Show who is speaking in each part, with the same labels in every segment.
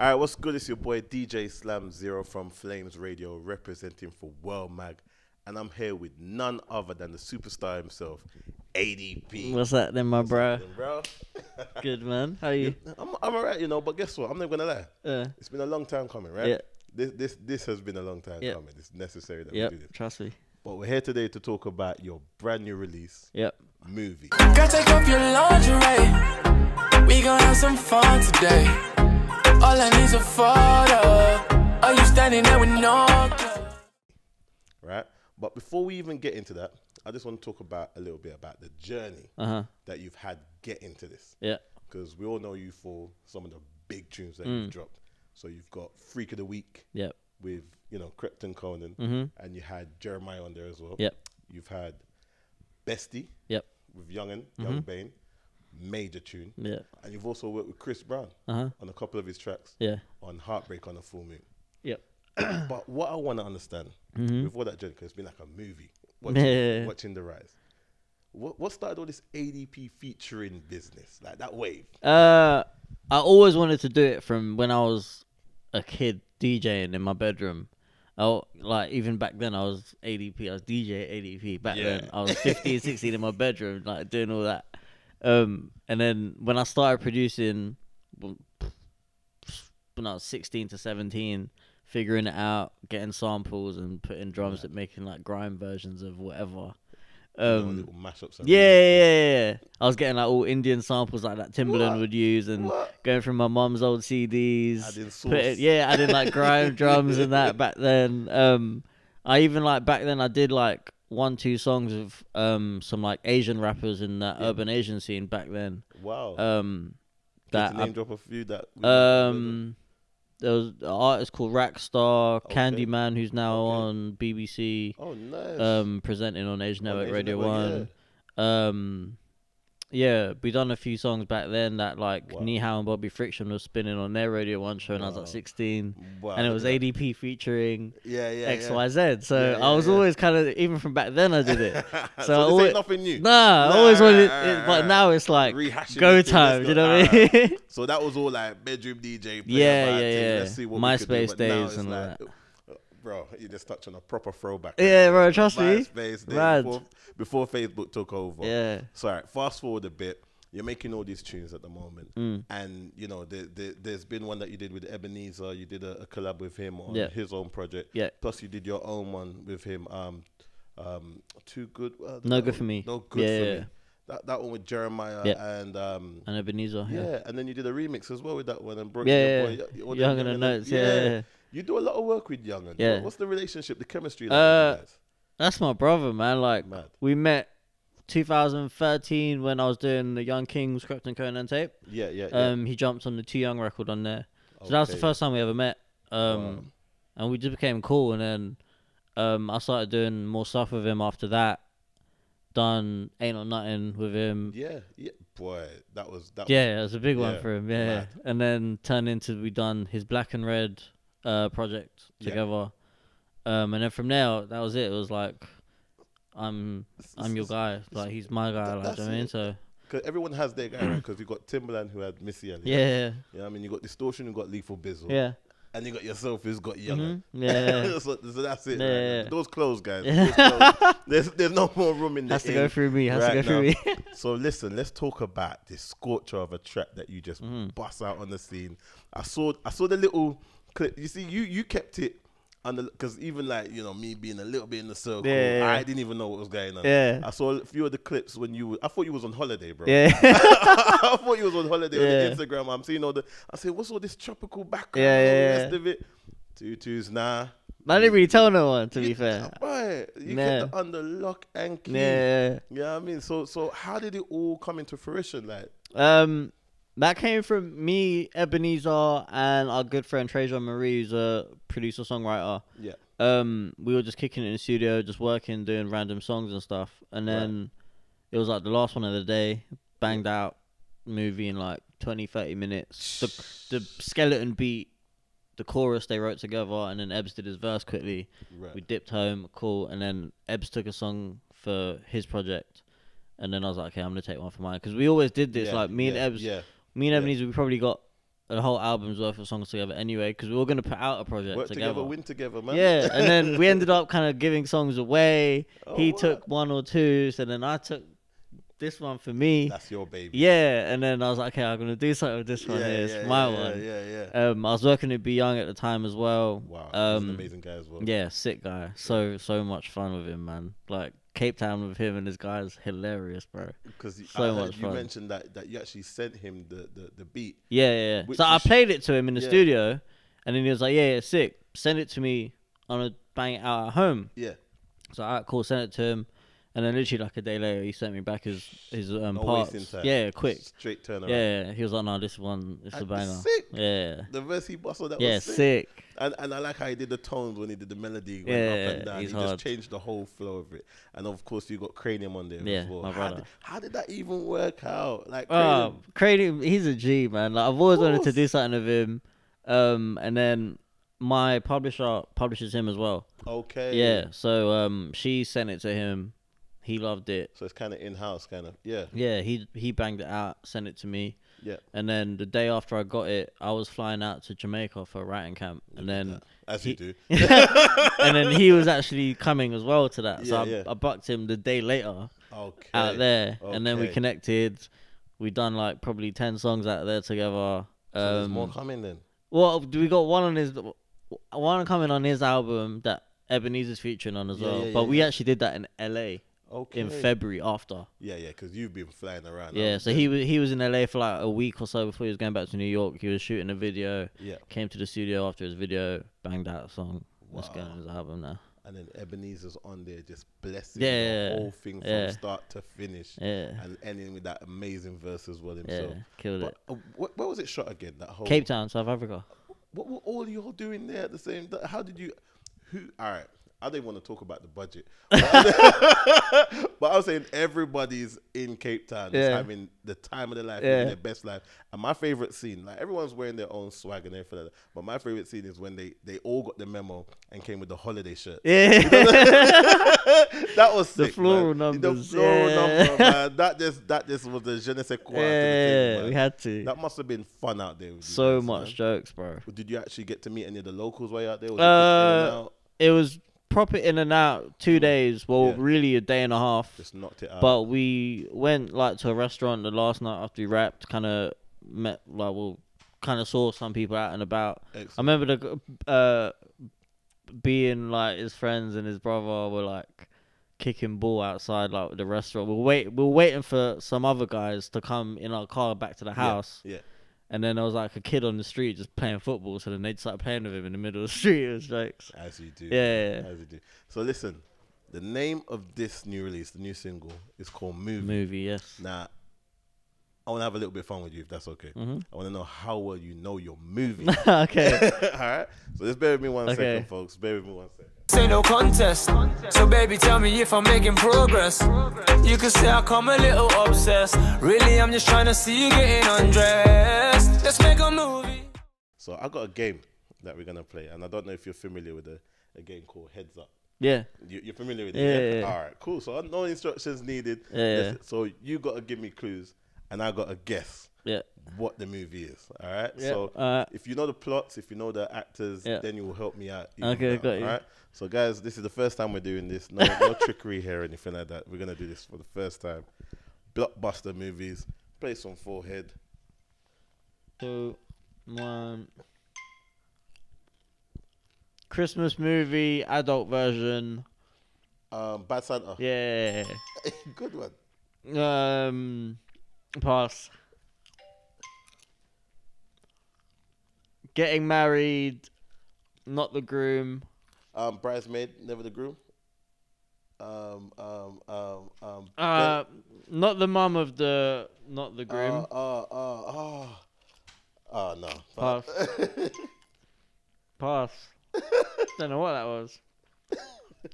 Speaker 1: All right, what's good? It's your boy DJ Slam Zero from Flames Radio, representing for WorlMag, and I'm here with none other than the superstar himself, ADP.
Speaker 2: What's that then, my bro?
Speaker 1: Then, bro?
Speaker 2: Good man. How you?
Speaker 1: I'm, I'm alright, you know, but guess what? I'm not gonna lie.
Speaker 2: Uh,
Speaker 1: It's been a long time coming, right?
Speaker 2: Yeah.
Speaker 1: This this this has been a long time
Speaker 2: Yep.
Speaker 1: coming. It's necessary that
Speaker 2: yep.
Speaker 1: we do this.
Speaker 2: Trust me.
Speaker 1: But we're here today to talk about your brand new release,
Speaker 2: Yep.
Speaker 1: movie.
Speaker 3: Girl, take off your lingerie. We gon' have some fun today. All I need's a photo. Are you standing there with no clothes?
Speaker 1: right? But before we even get into that, I just want to talk about a little bit about the journey
Speaker 2: Uh huh.
Speaker 1: that you've had get into this.
Speaker 2: Yeah.
Speaker 1: Because we all know you for some of the big tunes that
Speaker 2: Mm.
Speaker 1: you've dropped. So you've got Freak of the Week
Speaker 2: Yep.
Speaker 1: with, you know, Krept and Konan,
Speaker 2: Mhm.
Speaker 1: and you had Jeremih on there as well.
Speaker 2: Yep.
Speaker 1: You've had Bestie
Speaker 2: Yep.
Speaker 1: with Yungen,
Speaker 2: Mm-hmm.
Speaker 1: Yxng Bane, major tune.
Speaker 2: Yeah.
Speaker 1: And you've also worked with Chris Brown
Speaker 2: Uh huh.
Speaker 1: on a couple of his tracks
Speaker 2: Yeah.
Speaker 1: on Heartbreak on a Full Moon.
Speaker 2: Yep.
Speaker 1: but what I want to understand
Speaker 2: Mm-hmm.
Speaker 1: with all that journey, 'cause it's been like a movie, watching,
Speaker 2: Yeah.
Speaker 1: watching the rise. What what started all this ADP featuring business, like that wave?
Speaker 2: Uh, I always wanted to do it from when I was a kid DJing in my bedroom. Oh, like even back then I was ADP. I was DJ ADP. Back then I was 15, 16 in my bedroom, like doing all that. Um, and then when I started producing, when I was sixteen to seventeen, figuring it out, getting samples and putting drums that making like grime versions of whatever. Um,
Speaker 1: mashups.
Speaker 2: yeah, yeah, yeah, yeah. I was getting like all Indian samples like that Timbaland
Speaker 1: What?
Speaker 2: would use, and
Speaker 1: What?
Speaker 2: going from my mum's old CDs.
Speaker 1: Adding
Speaker 2: yeah, I did like grime drums and that back then. Um, I even like back then I did like one, two songs of um some like Asian rappers in that urban Asian scene back then.
Speaker 1: Wow.
Speaker 2: Um, that
Speaker 1: name drop a few that.
Speaker 2: um. There was an artist called Rackstar,
Speaker 1: Okay.
Speaker 2: Kan D Man, who's now
Speaker 1: Okay.
Speaker 2: on BBC,
Speaker 1: Oh, nice.
Speaker 2: um, presenting on Asian
Speaker 1: On
Speaker 2: Network
Speaker 1: Asian
Speaker 2: Radio
Speaker 1: Network,
Speaker 2: One. Um, yeah, we done a few songs back then that like
Speaker 1: Wow.
Speaker 2: Nihal and Bobby Friction was spinning on their Radio One show, and I was
Speaker 1: Wow.
Speaker 2: like 16,
Speaker 1: Wow,
Speaker 2: and it was. ADP featuring
Speaker 1: Yeah, yeah.
Speaker 2: X
Speaker 1: yeah.
Speaker 2: Y Z. So I was always kind of even from back then I did it.
Speaker 1: so,
Speaker 2: so always,
Speaker 1: nothing new.
Speaker 2: Nah, I
Speaker 1: Nah,
Speaker 2: always wanted, it, but now it's like
Speaker 1: Rehashing
Speaker 2: go time. you know what I mean?
Speaker 1: So that was all like bedroom DJ. Player
Speaker 2: Yeah, yeah, yeah.
Speaker 1: Let's see what.
Speaker 2: MySpace days and all
Speaker 1: like,
Speaker 2: that.
Speaker 1: Bro, you just touched on a proper throwback.
Speaker 2: Yeah, bro, trust me.
Speaker 1: MySpace
Speaker 2: Mad.
Speaker 1: before, before Facebook took over.
Speaker 2: Yeah.
Speaker 1: So, all right, fast forward a bit. You're making all these tunes at the moment,
Speaker 2: Mm.
Speaker 1: and you know there, there, there's been one that you did with Ebenezer. You did a, a collab with him on
Speaker 2: Yeah.
Speaker 1: his own project.
Speaker 2: Yeah.
Speaker 1: Plus, you did your own one with him. Um, um, too good. uh,
Speaker 2: No Good
Speaker 1: one-
Speaker 2: for Me.
Speaker 1: No good
Speaker 2: Yeah,
Speaker 1: for
Speaker 2: yeah.
Speaker 1: me. That that one with Jeremih
Speaker 2: Yeah.
Speaker 1: and um,
Speaker 2: And Ebenezer.
Speaker 1: yeah.
Speaker 2: Yeah.
Speaker 1: and then you did a remix as well with that one and broke
Speaker 2: Yeah,
Speaker 1: your
Speaker 2: yeah,
Speaker 1: boy,
Speaker 2: Yungen the Notes, yeah.
Speaker 1: You do a lot of work with Yungen
Speaker 2: Yeah.
Speaker 1: What's the relationship, the chemistry? Like
Speaker 2: Uh,
Speaker 1: with you guys?
Speaker 2: That's my brother, man. Like
Speaker 1: Mad.
Speaker 2: we met 2013 when I was doing the Young Kings Krept and Konan tape.
Speaker 1: Yeah, yeah, yeah.
Speaker 2: Um, he jumped on the Too Young record on there. So that was the first time we ever met. Um,
Speaker 1: Wow.
Speaker 2: and we just became cool. And then um, I started doing more stuff with him after that. Done Ain't No Nothing with him.
Speaker 1: yeah, yeah. Boy, that was that.
Speaker 2: Yeah, it was a big one for him. Yeah,
Speaker 1: mad.
Speaker 2: and then turned into we done his Black and Red uh, project
Speaker 1: Yeah.
Speaker 2: together. Um, and then from there, that was it. It was like, I'm I'm your guy. Like he's my guy. Like, do you know what I mean, so
Speaker 1: Because everyone has their guy. Because you got Timbaland who had Missy Elliott.
Speaker 2: yeah,
Speaker 1: You know what I mean? You got Distortion who got Lethal Bizzle.
Speaker 2: yeah,
Speaker 1: And you got yourself who's got Young.
Speaker 2: Mhm. yeah.
Speaker 1: so, so that's it.
Speaker 2: Yeah,
Speaker 1: right?
Speaker 2: yeah, yeah.
Speaker 1: Doors closed, guys. Doors closed. there's there's no more room in the
Speaker 2: Has to go
Speaker 1: inn
Speaker 2: through me. Has to go through me.
Speaker 1: So listen, let's talk about this scorcher of a track that you just
Speaker 2: Mm.
Speaker 1: bust out on the scene. I saw I saw the little clip. You see, you you kept it under because even like you know me being a little bit in the circle,
Speaker 2: Yeah, yeah,
Speaker 1: I didn't even know what was going on.
Speaker 2: Yeah.
Speaker 1: I saw a few of the clips when you. Were, I thought you was on holiday, bro.
Speaker 2: yeah,
Speaker 1: I thought you was on holiday
Speaker 2: Yeah.
Speaker 1: on the Instagram. I'm seeing all the. I said, what's all this tropical background?
Speaker 2: Yeah, yeah,
Speaker 1: the
Speaker 2: yeah.
Speaker 1: rest of it. Tutus, nah.
Speaker 2: I didn't really tell no one. To be fair.
Speaker 1: right? You
Speaker 2: Nah.
Speaker 1: kept it under lock and key.
Speaker 2: Yeah.
Speaker 1: Yeah, I mean, so so how did it all come into fruition? Like,
Speaker 2: Um, that came from me, Ebenezer, and our good friend Treasure Marie, who's a producer songwriter.
Speaker 1: yeah,
Speaker 2: um we were just kicking it in the studio just working doing random songs and stuff. And
Speaker 1: Right.
Speaker 2: then it was like the last one of the day banged out movie in like 20 30 minutes. The, the skeleton beat the chorus they wrote together and then Ebbs did his verse quickly.
Speaker 1: Right.
Speaker 2: we dipped home cool and then Ebbs took a song for his project. And then I was like okay I'm gonna take one for mine. Because we always did this
Speaker 1: yeah,
Speaker 2: like me
Speaker 1: yeah,
Speaker 2: and Ebbs
Speaker 1: Yeah,
Speaker 2: me and. Ebenezer we probably got a whole album's worth of songs together anyway because we were gonna put out a project
Speaker 1: Work
Speaker 2: together.
Speaker 1: together, win together, man.
Speaker 2: Yeah, and then we ended up kind of giving songs away.
Speaker 1: Oh,
Speaker 2: he
Speaker 1: what?
Speaker 2: took one or two, so then I took this one for me.
Speaker 1: That's your baby.
Speaker 2: Yeah, and then I was like, okay, I'm gonna do something with this one.
Speaker 1: yeah.
Speaker 2: It's
Speaker 1: yeah,
Speaker 2: my
Speaker 1: yeah,
Speaker 2: one.
Speaker 1: Yeah, yeah.
Speaker 2: Um, I was working with Be Young at the time as well.
Speaker 1: Wow,
Speaker 2: Um,
Speaker 1: an amazing guy as well.
Speaker 2: Yeah, sick guy. So so much fun with him, man. Like Cape Town with him and his guys, hilarious, bro.
Speaker 1: because
Speaker 2: so
Speaker 1: I
Speaker 2: much
Speaker 1: you
Speaker 2: fun.
Speaker 1: mentioned that that you actually sent him the the, the beat.
Speaker 2: Yeah, yeah. yeah. So I played it to him in the
Speaker 1: Yeah.
Speaker 2: studio, and then he was like, "Yeah, yeah, sick. Send it to me on a bang it out at home."
Speaker 1: Yeah,
Speaker 2: So alright, cool. Sent it to him, and then literally like a day later, he sent me back his his um parts. Yeah, quick.
Speaker 1: straight turnaround.
Speaker 2: Yeah, he was like, "No, this one, it's a banger."
Speaker 1: sick.
Speaker 2: Yeah,
Speaker 1: The verse he bustled that
Speaker 2: yeah,
Speaker 1: was sick.
Speaker 2: sick.
Speaker 1: And and I like how he did the tones when he did the melody, went
Speaker 2: Yeah,
Speaker 1: up and down.
Speaker 2: he's
Speaker 1: he
Speaker 2: hard.
Speaker 1: just changed the whole flow of it. And of course, you got Kranium on there
Speaker 2: Yeah,
Speaker 1: as well.
Speaker 2: my
Speaker 1: how,
Speaker 2: brother.
Speaker 1: did, how did that even work out? Like,
Speaker 2: Oh,
Speaker 1: Kranium,
Speaker 2: Kranium, he's a G, man. Like I've always wanted to do something with him, um, and then my publisher publishes him as well.
Speaker 1: okay,
Speaker 2: Yeah, so um, she sent it to him. He loved it.
Speaker 1: So it's kind of in house, kind of. Yeah,
Speaker 2: Yeah, he he banged it out, sent it to me,
Speaker 1: yeah.
Speaker 2: and then the day after I got it, I was flying out to Jamaica for a writing camp, and then
Speaker 1: As
Speaker 2: he-
Speaker 1: you do.
Speaker 2: and then he was actually coming as well to that. So
Speaker 1: Yeah,
Speaker 2: I,
Speaker 1: yeah.
Speaker 2: I bucked him the day later
Speaker 1: Okay.
Speaker 2: out there, and then we connected. We done like probably ten songs out there together.
Speaker 1: So there's more
Speaker 2: Um,
Speaker 1: coming then.
Speaker 2: well, we got one on his one coming on his album that Ebenezer's featuring on as
Speaker 1: Yeah,
Speaker 2: well. but we actually did that in LA
Speaker 1: Okay.
Speaker 2: in February after.
Speaker 1: Yeah, yeah, because you've been flying around.
Speaker 2: Yeah, so he was he was in LA for like a week or so before he was going back to New York. He was shooting a video.
Speaker 1: Yeah.
Speaker 2: Came to the studio after his video, banged out a song. Let's
Speaker 1: Wow.
Speaker 2: on his album now.
Speaker 1: And then Ebenezer's on there just blessing
Speaker 2: Yeah,
Speaker 1: the whole thing from
Speaker 2: yeah.
Speaker 1: start to finish.
Speaker 2: Yeah,
Speaker 1: And ending with that amazing verse as well himself.
Speaker 2: yeah, killed it.
Speaker 1: Uh, wh- where was it shot again? That whole
Speaker 2: Cape Town, South Africa.
Speaker 1: What were all y'all doing there at the same time? How did you? Who? All right. I didn't want to talk about the budget, but I was saying everybody's in Cape Town, is having the time of their life,
Speaker 2: Yeah.
Speaker 1: their best life. And my favorite scene, like everyone's wearing their own swag and everything, like that, but my favorite scene is when they they all got the memo and came with the holiday shirt.
Speaker 2: Yeah,
Speaker 1: that was
Speaker 2: The
Speaker 1: sick,
Speaker 2: floral
Speaker 1: man.
Speaker 2: numbers,
Speaker 1: The floral
Speaker 2: yeah.
Speaker 1: number, man. That just that just was the je ne sais quoi.
Speaker 2: yeah,
Speaker 1: thing,
Speaker 2: we had to.
Speaker 1: That must have been fun out there.
Speaker 2: So
Speaker 1: guys,
Speaker 2: much
Speaker 1: man.
Speaker 2: jokes, bro.
Speaker 1: Did you actually get to meet any of the locals while you're out there? Was it just in and
Speaker 2: Uh. It was proper in and out, two days. Well,
Speaker 1: Yeah.
Speaker 2: really a day and a half.
Speaker 1: Just knocked it out.
Speaker 2: But we went like to a restaurant the last night after we wrapped. Kind of met like well, kind of saw some people out and about. I remember the uh being like his friends and his brother were like kicking ball outside like the restaurant. We're wait we were waiting for some other guys to come in our car back to the house.
Speaker 1: Yeah.
Speaker 2: And then I was like a kid on the street just playing football. So then they started playing with him in the middle of the street. It was like,
Speaker 1: As you do.
Speaker 2: Yeah.
Speaker 1: As you do. So listen, the name of this new release, the new single, is called Movie.
Speaker 2: movie, yes.
Speaker 1: Now, I want to have a little bit of fun with you if that's okay.
Speaker 2: Mhm.
Speaker 1: I want to know how well you know your movie.
Speaker 2: okay.
Speaker 1: All right. So just bear with me one second,
Speaker 2: Okay.
Speaker 1: folks. Bear with me one second.
Speaker 3: Say no contest. So baby, tell me if I'm making progress. You could say I come a little obsessed. Really, I'm just trying to see you getting undressed. Let's make a movie.
Speaker 1: So I got a game that we're gonna play, and I don't know if you're familiar with a, a game called Heads Up.
Speaker 2: Yeah.
Speaker 1: You, you're familiar with it?
Speaker 2: yeah, yeah.
Speaker 1: All right, cool. So no instructions needed.
Speaker 2: Yeah, yeah.
Speaker 1: So you got to give me clues, and I got to guess
Speaker 2: Yeah.
Speaker 1: what the movie is. All right.
Speaker 2: Yeah,
Speaker 1: So
Speaker 2: alright.
Speaker 1: if you know the plots, if you know the actors,
Speaker 2: Yeah.
Speaker 1: then you will help me out.
Speaker 2: Okay,
Speaker 1: better,
Speaker 2: got you.
Speaker 1: All right. So guys, this is the first time we're doing this. No, no trickery here or anything like that. We're gonna do this for the first time. Blockbuster movies. Place on forehead.
Speaker 2: Two, one. Christmas movie, adult version.
Speaker 1: Um, Bad Santa.
Speaker 2: Yeah.
Speaker 1: Good one.
Speaker 2: Um, pass. Getting married, not the groom.
Speaker 1: Um, Bridesmaid, Never the Groom. Um, um, um, um.
Speaker 2: Uh, not the mum of the, not the groom.
Speaker 1: Uh, uh, uh, uh. Oh no.
Speaker 2: Pass. Pass. Don't know what that was.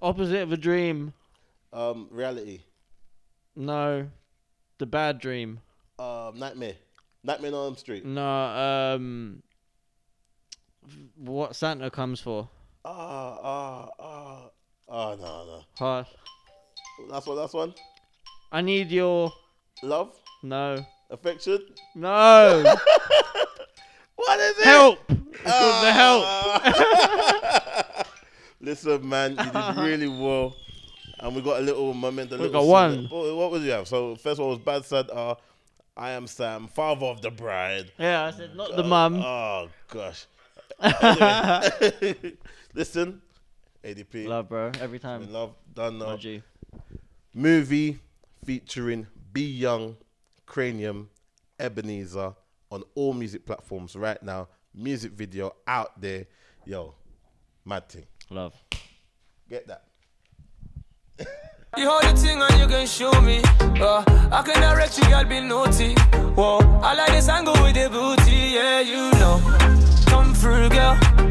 Speaker 2: Opposite of a dream.
Speaker 1: um, reality.
Speaker 2: No. The bad dream.
Speaker 1: Um, nightmare. Nightmare on Elm Street.
Speaker 2: No. Um. What Santa comes for.
Speaker 1: Ah, ah, ah. Oh no, no.
Speaker 2: Pass.
Speaker 1: That's one. Last one.
Speaker 2: I need your.
Speaker 1: Love,
Speaker 2: No.
Speaker 1: affection.
Speaker 2: No.
Speaker 1: What is it?
Speaker 2: Help! It's called the help.
Speaker 1: Ah. Listen, man, you did really well. And we got a little momentum.
Speaker 2: We
Speaker 1: little
Speaker 2: got one.
Speaker 1: What, what was you have? So first one was Bad Sad. Uh, I am Sam, father of the bride.
Speaker 2: Yeah, I said not the mum.
Speaker 1: Oh gosh. Anyway. Listen, ADP.
Speaker 2: Love, bro. Every
Speaker 1: In
Speaker 2: time.
Speaker 1: love, done now.
Speaker 2: My
Speaker 1: Movie featuring Be Young, Kranium, Ebenezer on all music platforms right now. Music video out there. Yo, mad thing.
Speaker 2: Love.
Speaker 1: Get that.
Speaker 3: You hold the thing and you can show me. Uh, I can direct you, girl, be naughty. Whoa, I like this angle with the booty, yeah, you know.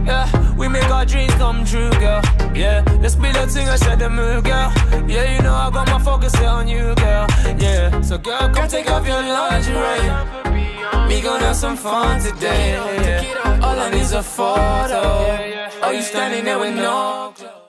Speaker 3: Come through, girl. Yeah, we make our dreams come true, girl. Yeah, let's be the thing and share the mood, girl. Yeah, you know I got my focus set on you, girl. Yeah, so girl, come take off your lingerie. We gonna have some fun today. All I need's a photo. Are oh, you standing there with no clothes?